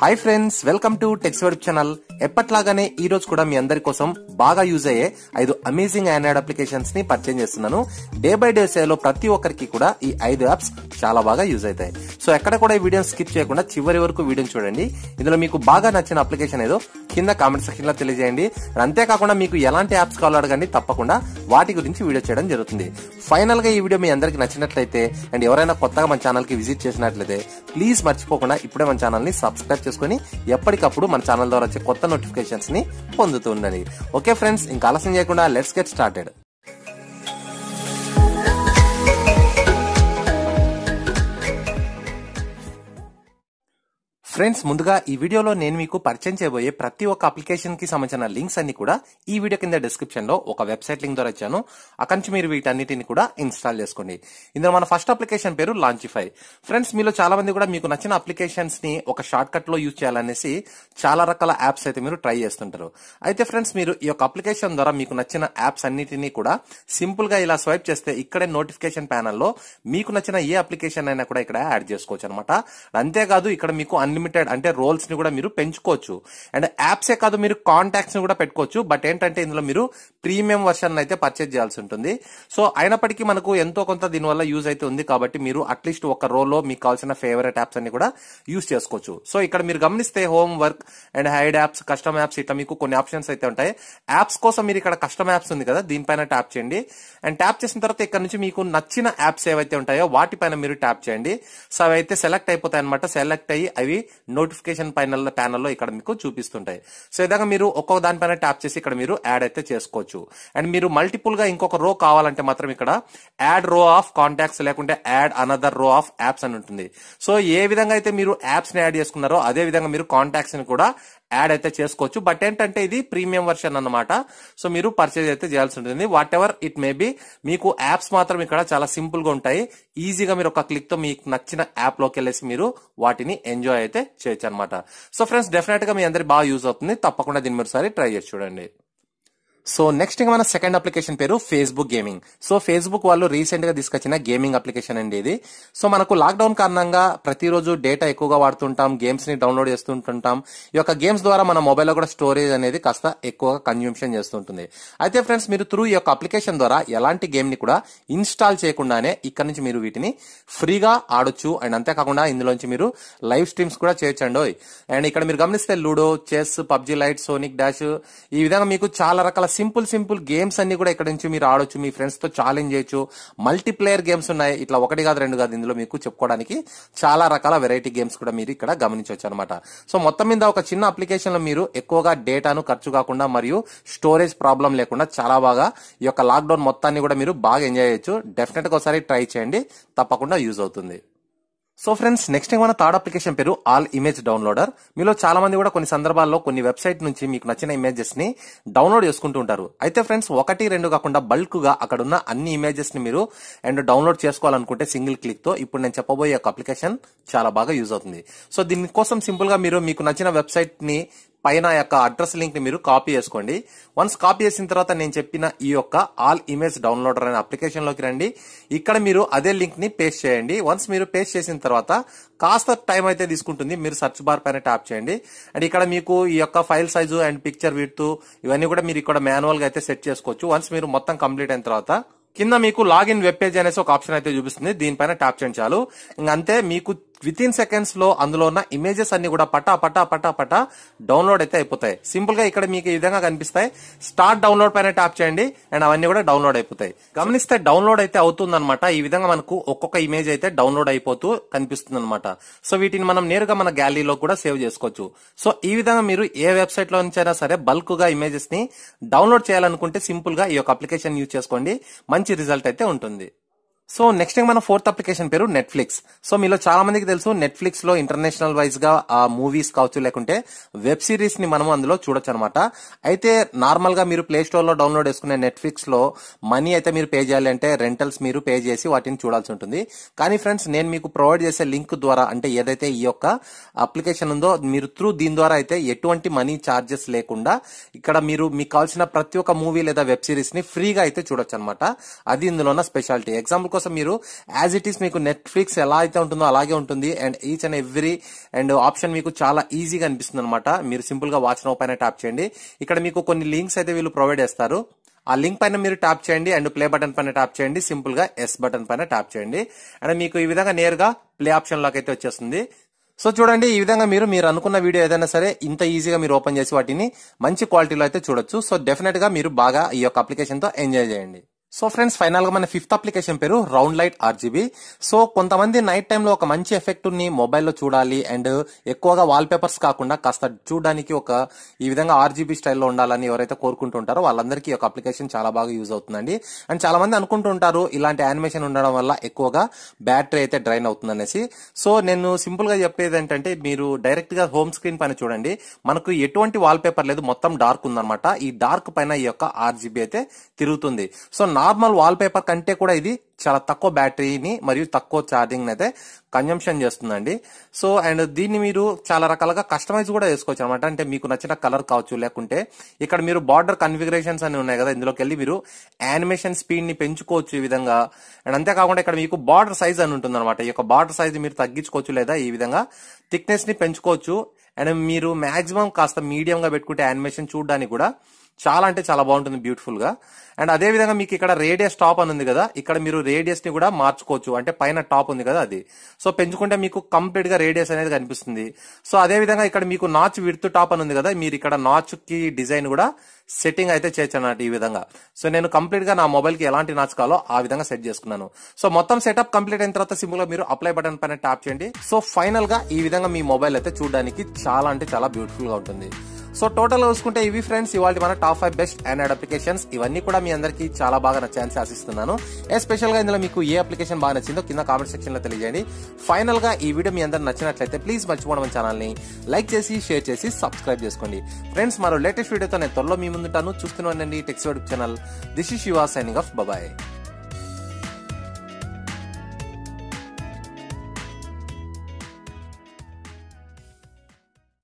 Hi friends welcome to Techs Web channel ఎప్పట్లాగానే ఈ రోజు కూడా మీ అందరి కోసం బాగా యూజ్ అయ్యే ఐదు అమేజింగ్ ఆండ్రాయిడ్ అప్లికేషన్స్ని పర్చేజ్ చేస్తున్నాను. డే బై డే సేవలో ప్రతి ఒక్కరికి కూడా ఈ ఐదు యాప్స్ చాలా బాగా యూజ్ అవుతాయి. సో ఎక్కడ కూడా ఈ వీడియోని స్కిప్ చేయకుండా చివరి వరకు వీడియోని చూడండి. ఇందులో మీకు బాగా నచ్చిన అప్లికేషన్ ఏదో కింద కామెంట్ సెక్షన్లో తెలియజేయండి అంతేకాకుండా మీకు ఎలాంటి యాప్స్ కావాలో అడగండి. తప్పకుండా వాటి గురించి వీడియో చేయడం జరుగుతుంది. ఫైనల్గా ఈ వీడియో మీ అందరికి నచ్చినట్లయితే అండ్ ఎవరైనా కొత్తగా మన ఛానల్కి విజిట్ చేసినట్లయితే ప్లీజ్ మర్చిపోకుండా ఇప్పుడే మన ఛానల్ని సబ్స్క్రైబ్ చేసుకుని ఎప్పటికప్పుడు మన ఛానల్ ద్వారా వచ్చే కొత్త నోటిఫికేషన్స్ని పొందుతూ ఉండండి. ఓకే ఫ్రెండ్స్ ఇంకా ఆలస్యం చేయకుండా లెట్స్ గెట్ స్టార్టెడ్ ఫ్రెండ్స్ ముందుగా ఈ వీడియోలో నేను మీకు పరిచయం చేయబోయే ప్రతి ఒక్క అప్లికేషన్కి సంబంధించిన లింక్స్ అన్ని కూడా ఈ వీడియో కింద డిస్క్రిప్షన్లో ఒక వెబ్సైట్ లింక్ ద్వారా ఇచ్చాను. అక్కడి నుంచి మీరు వీటన్నిటిని కూడా ఇన్స్టాల్ చేసుకోండి. ఇందులో మన ఫస్ట్ అప్లికేషన్ పేరు లాంచిఫై ఫ్రెండ్స్ మీలో చాలా మంది కూడా మీకు నచ్చిన అప్లికేషన్స్ని ఒక షార్ట్ కట్లో యూజ్ చేయాలనేసి చాలా రకాల యాప్స్ అయితే మీరు ట్రై చేస్తుంటారు. అయితే ఫ్రెండ్స్ మీరు ఈ యొక్క అప్లికేషన్ ద్వారా మీకు నచ్చిన యాప్స్ అన్నిటినీ కూడా సింపుల్గా ఇలా స్వైప్ చేస్తే ఇక్కడే నోటిఫికేషన్ ప్యానల్లో మీకు నచ్చిన ఏ అప్లికేషన్ అయినా కూడా ఇక్కడ యాడ్ చేసుకోవచ్చు అనమాట అంతేకాదు ఇక్కడ మీకు అన్లిమిటెడ్ అంటే రోల్స్ని కూడా మీరు పెంచుకోవచ్చు. అండ్ యాప్సే కాదు మీరు కాంటాక్ట్స్ని కూడా పెట్టుకోవచ్చు. బట్ ఏంటంటే ఇందులో మీరు ప్రీమియం వర్షన్ అయితే పర్చేజ్ చేయాల్సి ఉంటుంది. సో అయినప్పటికీ మనకు ఎంతో కొంత దీనివల్ల యూజ్ అయితే ఉంది కాబట్టి మీరు అట్లీస్ట్ ఒక రోలో మీకు కావాల్సిన ఫేవరెట్ యాప్స్ అన్ని కూడా యూజ్ చేసుకోవచ్చు. సో ఇక్కడ మీరు గమనిస్తే home work and hide apps custom apps ఇట్లా మీకు కొన్ని ఆప్షన్స్ అయితే ఉంటాయి. యాప్స్ కోసం మీరు ఇక్కడ కస్టమ్ యాప్స్ ఉంది కదా దీనిపైన ట్యాప్ చేయండి. అండ్ ట్యాప్ చేసిన తర్వాత ఇక్కడ నుంచి మీకు నచ్చిన యాప్స్ ఏవైతే ఉంటాయో వాటిపైన మీరు ట్యాప్ చేయండి. సో అవి అయితే సెలెక్ట్ అయిపోతాయి అనమాట సెలెక్ట్ అయ్యి అవి నోటిఫికేషన్ పైన ప్యానల్లో ఇక్కడ మీకు చూపిస్తుంటాయి. సో విధంగా మీరు ఒక్కొక్క దానిపైన ట్యాప్ చేసి ఇక్కడ మీరు యాడ్ అయితే చేసుకోవచ్చు. అండ్ మీరు మల్టిపుల్గా ఇంకొక రో కావాలంటే మాత్రం ఇక్కడ యాడ్ రో ఆఫ్ కాంటాక్ట్స్ లేకుంటే add another row of apps అని ఉంటుంది. సో ఏ విధంగా అయితే మీరు యాప్స్ని యాడ్ చేసుకున్నారో అదే విధంగా మీరు కాంటాక్ట్స్ని కూడా యాడ్ అయితే చేసుకోవచ్చు. బట్ ఏంటంటే ఇది ప్రీమియం వర్షన్ అన్నమాట. సో మీరు పర్చేజ్ అయితే చేయాల్సి ఉంటుంది. Whatever it may be మీకు యాప్స్ మాత్రం ఇక్కడ చాలా సింపుల్గా ఉంటాయి. ఈజీగా మీరు ఒక క్లిక్తో మీకు నచ్చిన యాప్లోకి వెళ్ళేసి మీరు వాటిని ఎంజాయ్ అయితే చేయొచ్చు అనమాట సో ఫ్రెండ్స్ డెఫినెట్గా మీ అందరికి బాగా యూజ్ అవుతుంది. తప్పకుండా దీన్ని మీరు సరే ట్రై చేసి చూడండి. సో నెక్స్ట్ ఇంకా మన సెకండ్ అప్లికేషన్ పేరు ఫేస్బుక్ గేమింగ్. సో ఫేస్బుక్ వాళ్ళు రీసెంట్గా తీసుకొచ్చిన గేమింగ్ అప్లికేషన్ అండి ఇది. సో మనకు లాక్డౌన్ కారణంగా ప్రతిరోజు డేటా ఎక్కువగా వాడుతుంటాం గేమ్స్ని డౌన్లోడ్ చేస్తుంటుంటాం. ఈ యొక్క గేమ్స్ ద్వారా మన మొబైల్లో కూడా స్టోరేజ్ అనేది కాస్త ఎక్కువగా కన్జ్యూమ్షన్ చేస్తుంటుంది. అయితే ఫ్రెండ్స్ మీరు త్రూ ఈ యొక్క అప్లికేషన్ ద్వారా ఎలాంటి గేమ్ని కూడా ఇన్స్టాల్ చేయకుండానే ఇక్కడ నుంచి మీరు వీటిని ఫ్రీగా ఆడొచ్చు. అండ్ అంతేకాకుండా ఇందులోంచి మీరు లైవ్ స్ట్రీమ్స్ కూడా చేయొచ్చండి అండ్ ఇక్కడ మీరు గమనిస్తే ludo chess PUBG Lite Sonic Dash ఈ విధంగా మీకు చాలా రకాల సింపుల్ సింపుల్ గేమ్స్ అన్ని కూడా ఇక్కడ నుంచి మీరు ఆడొచ్చు మీ ఫ్రెండ్స్తో ఛాలెంజ్ చేయొచ్చు. మల్టీప్లేయర్ గేమ్స్ ఉన్నాయి. ఇట్లా ఒకటి కాదు రెండు కాదు ఇందులో మీకు చెప్పుకోవడానికి చాలా రకాల వెరైటీ గేమ్స్ కూడా మీరు ఇక్కడ గమనించవచ్చు అనమాట సో మొత్తం మీద ఒక చిన్న అప్లికేషన్లో మీరు ఎక్కువగా డేటాను ఖర్చు కాకుండా మరియు స్టోరేజ్ ప్రాబ్లం లేకుండా చాలా బాగా ఈ యొక్క లాక్డౌన్ మొత్తాన్ని కూడా మీరు బాగా ఎంజాయ్ చేయొచ్చు. డెఫినెట్గా ఒకసారి ట్రై చేయండి. తప్పకుండా యూజ్ అవుతుంది. సో ఫ్రెండ్స్ నెక్స్ట్ మన థర్డ్ అప్లికేషన్ పేరు ఆల్ ఇమేజ్ డౌన్లోడర్ మీలో చాలా మంది కూడా కొన్ని సందర్భాల్లో కొన్ని వెబ్సైట్ నుంచి మీకు నచ్చిన ఇమేజెస్ని డౌన్లోడ్ చేసుకుంటూ ఉంటారు. అయితే ఫ్రెండ్స్ ఒకటి రెండు కాకుండా బల్క్గా అక్కడ ఉన్న అన్ని ఇమేజెస్ని మీరు అండ్ డౌన్లోడ్ చేసుకోవాలనుకుంటే సింగిల్ క్లిక్తో ఇప్పుడు నేను చెప్పబోయే ఒక అప్లికేషన్ చాలా బాగా యూజ్ అవుతుంది. సో దీనికోసం సింపుల్గా మీరు మీకు నచ్చిన వెబ్సైట్ని పైన యొక్క అడ్రస్ లింక్ని మీరు కాపీ చేసుకోండి. వన్స్ కాపీ చేసిన తర్వాత నేను చెప్పిన ఈ యొక్క ఆల్ ఇమేజ్ డౌన్లోడర్ అనే అప్లికేషన్లోకి రండి. ఇక్కడ మీరు అదే లింక్ని పేస్ట్ చేయండి. వన్స్ మీరు పేస్ట్ చేసిన తర్వాత కాస్త టైం అయితే తీసుకుంటుంది. మీరు సర్చ్ బార్ పైన ట్యాప్ చేయండి. అండ్ ఇక్కడ మీకు ఈ యొక్క file size and picture width ఇవన్నీ కూడా మీరు ఇక్కడ మాన్యువల్గా అయితే సెట్ చేసుకోవచ్చు. వన్స్ మీరు మొత్తం కంప్లీట్ అయిన తర్వాత కింద మీకు లాగిన్ వెబ్ పేజ్ అనేసి ఒక ఆప్షన్ అయితే చూపిస్తుంది. దీనిపైన ట్యాప్ చేయండి చాలు. ఇంక అంతే మీకు విత్ ఇన్ సెకండ్స్లో అందులో ఉన్న ఇమేజెస్ అన్ని కూడా పటా పటా పటా పటా డౌన్లోడ్ అయితే అయిపోతాయి. సింపుల్గా ఇక్కడ మీకు ఈ విధంగా కనిపిస్తాయి. స్టార్ట్ డౌన్లోడ్ పైన ట్యాప్ చేయండి అండ్ అవన్నీ కూడా డౌన్లోడ్ అయిపోతాయి. గమనిస్తే డౌన్లోడ్ అయితే అవుతుంది ఈ విధంగా మనకు ఒక్కొక్క ఇమేజ్ అయితే డౌన్లోడ్ అయిపోతూ కనిపిస్తుంది అనమాట సో వీటిని మనం నేరుగా మన గ్యాలరీలో కూడా సేవ్ చేసుకోవచ్చు. సో ఈ విధంగా మీరు ఏ వెబ్సైట్లో నుంచైనా సరే బల్క్గా ఇమేజెస్ని డౌన్లోడ్ చేయాలనుకుంటే సింపుల్గా ఈ యొక్క అప్లికేషన్ యూజ్ చేసుకోండి. మంచి రిజల్ట్ అయితే ఉంటుంది. సో నెక్స్ట్ మన ఫోర్త్ అప్లికేషన్ పేరు నెట్ఫ్లిక్స్ సో మీలో చాలా మందికి తెలుసు నెట్ఫ్లిక్స్లో ఇంటర్నేషనల్ వైజ్గా ఆ మూవీస్ కావచ్చు లేకుంటే వెబ్ సిరీస్ని మనం అందులో చూడొచ్చు అనమాట అయితే నార్మల్గా మీరు ప్లే స్టోర్లో డౌన్లోడ్ చేసుకునే నెట్ఫ్లిక్స్లో మనీ అయితే మీరు పే చేయాలి అంటే రెంటల్స్ మీరు పే చేసి వాటిని చూడాల్సి ఉంటుంది. కానీ ఫ్రెండ్స్ నేను మీకు ప్రొవైడ్ చేసే లింక్ ద్వారా అంటే ఏదైతే ఈ యొక్క అప్లికేషన్ ఉందో మీరు త్రూ దీని ద్వారా అయితే ఎటువంటి మనీ చార్జెస్ లేకుండా ఇక్కడ మీరు మీకు కావాల్సిన ప్రతి ఒక్క మూవీ లేదా వెబ్ సిరీస్ని ఫ్రీగా అయితే చూడొచ్చు అనమాట అది ఇందులో ఉన్న స్పెషాలిటీ ఎగ్జాంపుల్ దీనికోసం మీరు యాజ్ ఇట్ ఈస్ మీకు నెట్ఫ్లిక్స్ ఎలా అయితే ఉంటుందో అలాగే ఉంటుంది. And each and every and option మీకు చాలా ఈజీగా అనిపిస్తుంది అనమాట మీరు సింపుల్గా వాచ్ నో పైన ట్యాప్ చేయండి. ఇక్కడ మీకు కొన్ని లింక్స్ అయితే వీళ్ళు ప్రొవైడ్ చేస్తారు. ఆ లింక్ పైన మీరు ట్యాప్ చేయండి అండ్ ప్లే బటన్ పైన ట్యాప్ చేయండి. సింపుల్గా ఎస్ బటన్ పైన ట్యాప్ చేయండి. అండ్ మీకు ఈ విధంగా నేరుగా ప్లే ఆప్షన్లోకి అయితే వచ్చేస్తుంది. సో చూడండి ఈ విధంగా మీరు మీరు అనుకున్న వీడియో ఏదైనా సరే ఇంత ఈజీగా మీరు ఓపెన్ చేసి వాటిని మంచి క్వాలిటీలో అయితే చూడొచ్చు. సో డెఫినెట్గా మీరు బాగా ఈ యొక్క అప్లికేషన్తో ఎంజాయ్ చేయండి. సో ఫ్రెండ్స్ ఫైనల్గా మన ఫిఫ్త్ అప్లికేషన్ పేరు రౌండ్ లైట్ ఆర్జీబీ సో కొంతమంది నైట్ టైంలో ఒక మంచి ఎఫెక్ట్ని మొబైల్లో చూడాలి అండ్ ఎక్కువగా వాల్ పేపర్స్ కాకుండా కాస్త చూడడానికి ఒక ఈ విధంగా ఆర్జీబీ స్టైల్లో ఉండాలని ఎవరైతే కోరుకుంటుంటారో వాళ్ళందరికీ ఈ యొక్క అప్లికేషన్ చాలా బాగా యూజ్ అవుతుందండి. అండ్ చాలా మంది అనుకుంటుంటారు ఇలాంటి యానిమేషన్ ఉండడం వల్ల ఎక్కువగా బ్యాటరీ అయితే డ్రైన్ అవుతుంది అనేసి సో నేను సింపుల్గా చెప్పేది ఏంటంటే మీరు డైరెక్ట్గా హోమ్ స్క్రీన్ పైన చూడండి. మనకు ఎటువంటి వాల్ పేపర్ లేదు మొత్తం డార్క్ ఉందన్నమాట. ఈ డార్క్ పైన ఈ యొక్క ఆర్జీబీ అయితే తిరుగుతుంది. సో నార్మల్ వాల్ పేపర్ కంటే కూడా ఇది చాలా తక్కువ బ్యాటరీని మరియు తక్కువ ఛార్జింగ్ అయితే కన్జంప్షన్ చేస్తుందండి. సో అండ్ దీన్ని మీరు చాలా రకాలుగా కస్టమైజ్ కూడా చేసుకోవచ్చు అనమాట అంటే మీకు నచ్చిన కలర్ కావచ్చు లేకుంటే ఇక్కడ మీరు బార్డర్ కన్ఫిగరేషన్స్ అని ఉన్నాయి కదా ఇందులోకి వెళ్ళి మీరు యానిమేషన్ స్పీడ్ని పెంచుకోవచ్చు ఈ విధంగా. అండ్ అంతేకాకుండా ఇక్కడ మీకు బార్డర్ సైజ్ అని ఉంటుంది అనమాట ఈ యొక్క బార్డర్ సైజ్ మీరు తగ్గించుకోవచ్చు లేదా ఈ విధంగా థిక్నెస్ని పెంచుకోవచ్చు. అండ్ మీరు మాక్సిమం కాస్త మీడియంగా పెట్టుకుంటే యానిమేషన్ చూడడానికి కూడా చాలా అంటే చాలా బాగుంటుంది బ్యూటిఫుల్గా అండ్ అదే విధంగా మీకు ఇక్కడ రేడియస్ టాప్ అని ఉంది కదా ఇక్కడ మీరు రేడియస్ని కూడా మార్చుకోవచ్చు. అంటే పైన టాప్ ఉంది కదా అది. సో పెంచుకుంటే మీకు కంప్లీట్గా రేడియస్ అనేది కనిపిస్తుంది. సో అదే విధంగా ఇక్కడ మీకు నాచ్ విడుతు టాప్ అని ఉంది కదా మీరు ఇక్కడ నాచ్కి డిజైన్ కూడా సెట్టింగ్ అయితే చేయొచ్చు అన్నట్టు ఈ విధంగా. సో నేను కంప్లీట్గా నా మొబైల్కి ఎలాంటి నాచ్ కావాలో ఆ విధంగా సెట్ చేసుకున్నాను. సో మొత్తం సెటప్ కంప్లీట్ అయిన తర్వాత సింపుల్గా మీరు అప్లై బటన్ పైన ట్యాప్ చేయండి. సో ఫైనల్గా ఈ విధంగా మీ మొబైల్ అయితే చూడడానికి చాలా అంటే చాలా బ్యూటిఫుల్గా ఉంటుంది. సో టోటల్ చూసుకుంటే ఇవి ఫ్రెండ్స్ ఇవాళ మన top five best Android applications. ఇవన్నీ కూడా మీ అందరికీ చాలా బాగా నచ్చాయని ఆశిస్తున్నాను. ఎస్పెషల్గా ఇందులో మీకు ఏ అప్లికేషన్ బాగా నచ్చిందో కింద కామెంట్ సెక్షన్లో తెలియజేయండి. ఫైనల్గా ఈ వీడియో మీ అందరు నచ్చినట్లయితే ప్లీజ్ మర్చిపోవడం మన ఛానల్ని లైక్ చేసి షేర్ చేసి సబ్స్క్రైబ్ చేసుకోండి. ఫ్రెండ్స్ మరో లేటెస్ట్ వీడియోతో నేను త్వరలో మీ ముందుంటాను. చూస్తున్నానండి Techs YouTube channel this is your signing off boy